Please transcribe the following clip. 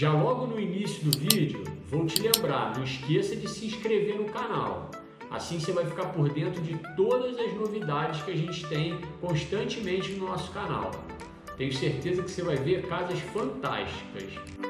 Já logo no início do vídeo, vou te lembrar, não esqueça de se inscrever no canal. Assim você vai ficar por dentro de todas as novidades que a gente tem constantemente no nosso canal. Tenho certeza que você vai ver casas fantásticas.